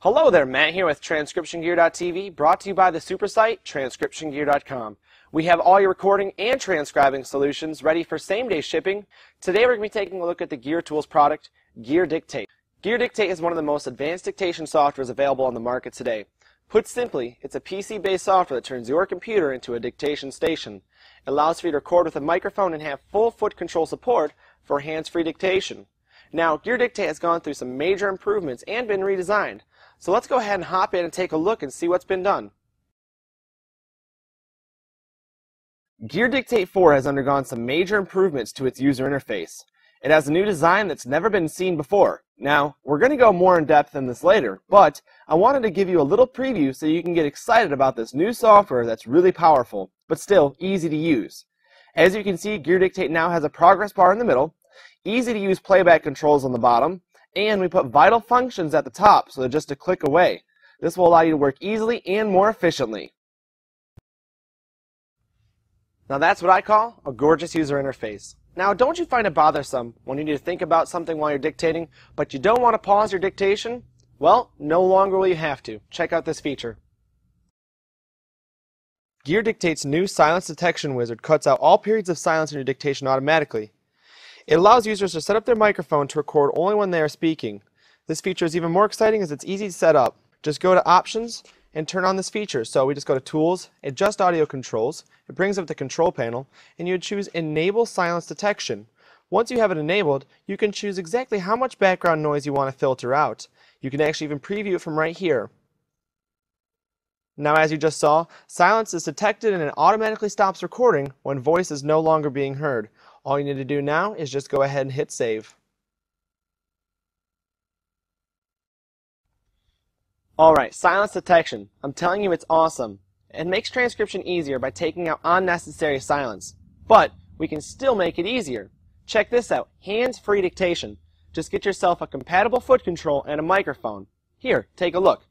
Hello there, Matt here with TranscriptionGear.tv, brought to you by the super site TranscriptionGear.com. We have all your recording and transcribing solutions ready for same-day shipping. Today we're going to be taking a look at the Gear Tools product, Gear Dictate. Gear Dictate is one of the most advanced dictation softwares available on the market today. Put simply, it's a PC-based software that turns your computer into a dictation station. It allows for you to record with a microphone and have full foot control support for hands-free dictation. Now, Gear Dictate has gone through some major improvements and been redesigned. So let's go ahead and hop in and take a look and see what's been done. Gear Dictate 4 has undergone some major improvements to its user interface. It has a new design that's never been seen before. Now, we're going to go more in depth in this later, but I wanted to give you a little preview so you can get excited about this new software that's really powerful, but still easy to use. As you can see, Gear Dictate now has a progress bar in the middle, easy to use playback controls on the bottom, and we put vital functions at the top so they're just a click away. This will allow you to work easily and more efficiently. Now that's what I call a gorgeous user interface. Now don't you find it bothersome when you need to think about something while you're dictating, but you don't want to pause your dictation? Well, no longer will you have to. Check out this feature. Gear Dictate's new silence detection wizard cuts out all periods of silence in your dictation automatically. It allows users to set up their microphone to record only when they are speaking. This feature is even more exciting as it's easy to set up. Just go to Options and turn on this feature. So we just go to Tools, Adjust Audio Controls. It brings up the control panel, and you would choose Enable Silence Detection. Once you have it enabled, you can choose exactly how much background noise you want to filter out. You can actually even preview it from right here. Now as you just saw, silence is detected and it automatically stops recording when voice is no longer being heard. All you need to do now is just go ahead and hit save. Alright, silence detection. I'm telling you it's awesome. It makes transcription easier by taking out unnecessary silence. But we can still make it easier. Check this out, hands-free dictation. Just get yourself a compatible foot control and a microphone. Here, take a look.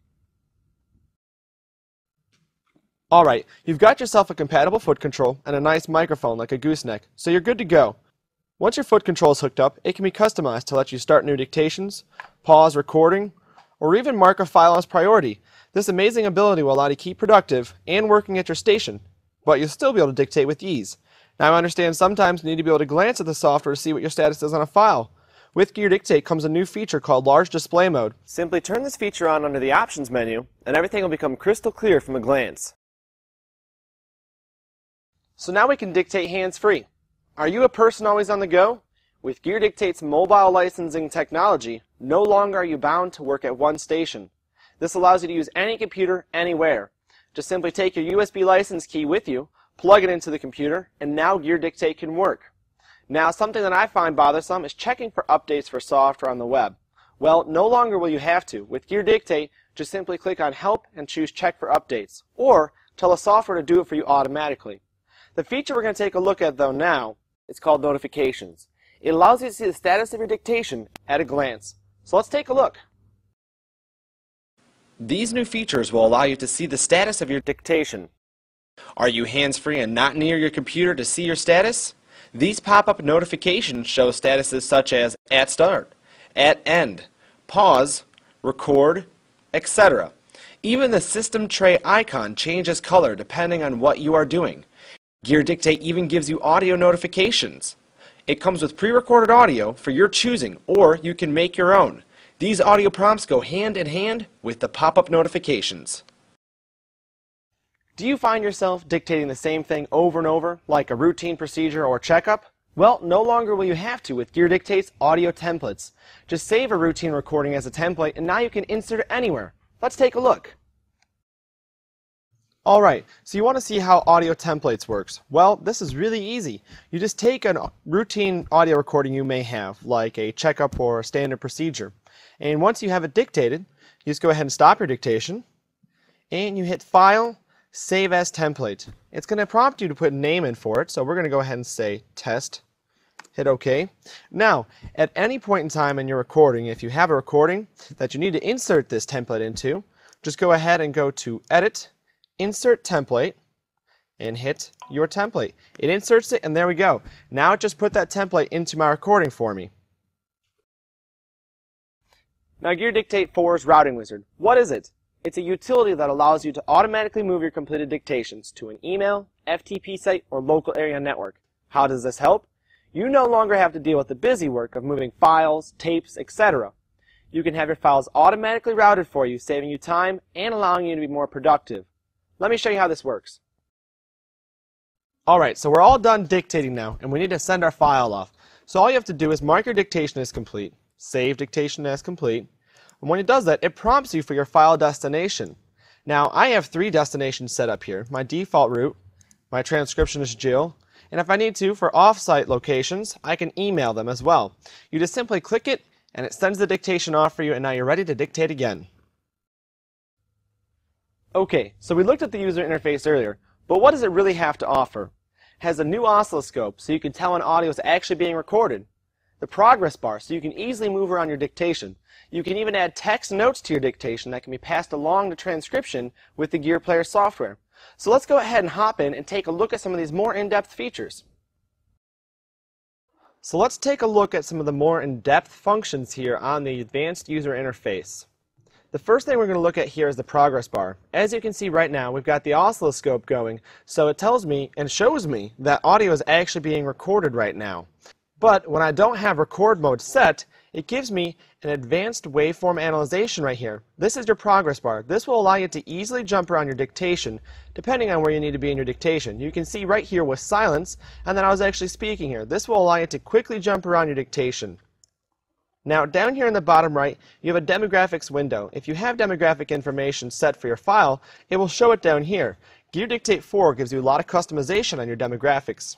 Alright, you've got yourself a compatible foot control and a nice microphone like a gooseneck, so you're good to go. Once your foot control is hooked up, it can be customized to let you start new dictations, pause recording, or even mark a file as priority. This amazing ability will allow you to keep productive and working at your station, but you'll still be able to dictate with ease. Now I understand sometimes you need to be able to glance at the software to see what your status is on a file. With Gear Dictate comes a new feature called Large Display Mode. Simply turn this feature on under the Options menu, and everything will become crystal clear from a glance. So now we can dictate hands-free. Are you a person always on the go? With Gear Dictate's mobile licensing technology, no longer are you bound to work at one station. This allows you to use any computer anywhere. Just simply take your USB license key with you, plug it into the computer, and now Gear Dictate can work. Now, something that I find bothersome is checking for updates for software on the web. Well, no longer will you have to. With Gear Dictate, just simply click on Help and choose Check for Updates, or tell the software to do it for you automatically. The feature we're going to take a look at, though, now is called Notifications. It allows you to see the status of your dictation at a glance. So let's take a look. These new features will allow you to see the status of your dictation. Are you hands-free and not near your computer to see your status? These pop-up notifications show statuses such as at start, at end, pause, record, etc. Even the system tray icon changes color depending on what you are doing. Gear Dictate even gives you audio notifications. It comes with pre-recorded audio for your choosing, or you can make your own. These audio prompts go hand in hand with the pop-up notifications. Do you find yourself dictating the same thing over and over, like a routine procedure or checkup? Well, no longer will you have to with Gear Dictate's audio templates. Just save a routine recording as a template, and now you can insert it anywhere. Let's take a look. Alright, so you want to see how audio templates works. Well, this is really easy. You just take a routine audio recording you may have, like a checkup or a standard procedure. And once you have it dictated, you just go ahead and stop your dictation, and you hit File, Save as Template. It's going to prompt you to put a name in for it, so we're going to go ahead and say Test. Hit OK. Now, at any point in time in your recording, if you have a recording that you need to insert this template into, just go ahead and go to Edit, insert template and hit your template. It inserts it and there we go. Now just put that template into my recording for me. Now Gear Dictate 4's Routing Wizard. What is it? It's a utility that allows you to automatically move your completed dictations to an email, FTP site, or local area network. How does this help? You no longer have to deal with the busy work of moving files, tapes, etc. You can have your files automatically routed for you, saving you time and allowing you to be more productive. Let me show you how this works. Alright, so we're all done dictating now, and we need to send our file off. So all you have to do is mark your dictation as complete, save dictation as complete, and when it does that, it prompts you for your file destination. Now, I have three destinations set up here. My default route, my transcription is Jill, and if I need to, for offsite locations, I can email them as well. You just simply click it, and it sends the dictation off for you, and now you're ready to dictate again. Okay, so we looked at the user interface earlier, but what does it really have to offer? Has a new oscilloscope, so you can tell when audio is actually being recorded. The progress bar, so you can easily move around your dictation. You can even add text notes to your dictation that can be passed along to transcription with the Gear Player software. So let's go ahead and hop in and take a look at some of these more in-depth features. So let's take a look at some of the more in-depth functions here on the advanced user interface. The first thing we're going to look at here is the progress bar. As you can see right now, we've got the oscilloscope going, so it tells me and shows me that audio is actually being recorded right now. But when I don't have record mode set, it gives me an advanced waveform analysis right here. This is your progress bar. This will allow you to easily jump around your dictation depending on where you need to be in your dictation. You can see right here with silence and then I was actually speaking here. This will allow you to quickly jump around your dictation. Now down here in the bottom right you have a demographics window. If you have demographic information set for your file it will show it down here. Gear Dictate 4 gives you a lot of customization on your demographics.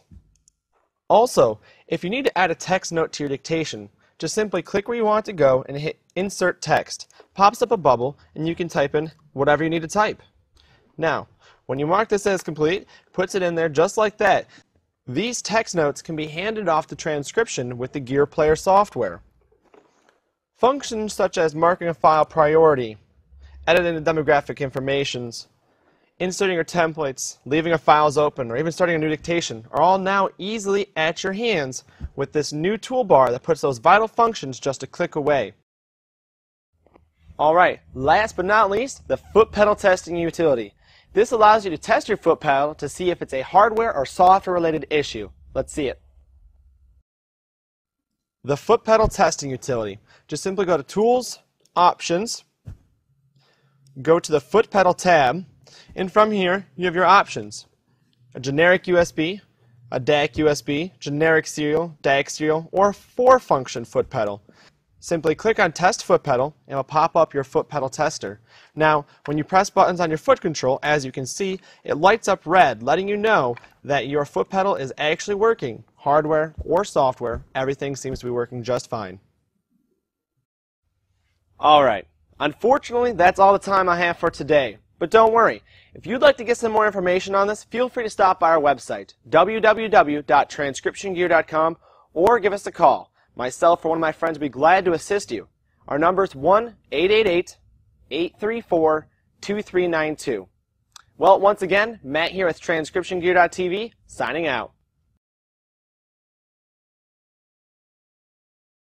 Also, if you need to add a text note to your dictation, just simply click where you want to go and hit Insert Text. Pops up a bubble, and you can type in whatever you need to type. Now, when you mark this as complete, puts it in there just like that. These text notes can be handed off to transcription with the Gear Player software. Functions such as marking a file priority, editing the demographic informations, inserting your templates, leaving your files open, or even starting a new dictation are all now easily at your hands with this new toolbar that puts those vital functions just a click away. Alright, last but not least, the foot pedal testing utility. This allows you to test your foot pedal to see if it's a hardware or software related issue. Let's see it. The foot pedal testing utility. Just simply go to Tools, Options, go to the foot pedal tab, and from here, you have your options. A generic USB, a DAC USB, generic serial, DAC serial, or four-function foot pedal. Simply click on Test Foot Pedal and it will pop up your foot pedal tester. Now, when you press buttons on your foot control, as you can see, it lights up red, letting you know that your foot pedal is actually working. Hardware or software, everything seems to be working just fine. Alright, unfortunately, that's all the time I have for today. But don't worry, if you'd like to get some more information on this, feel free to stop by our website, www.transcriptiongear.com, or give us a call. Myself or one of my friends would be glad to assist you. Our number is 1-888-834-2392. Well, once again, Matt here with TranscriptionGear.tv, signing out.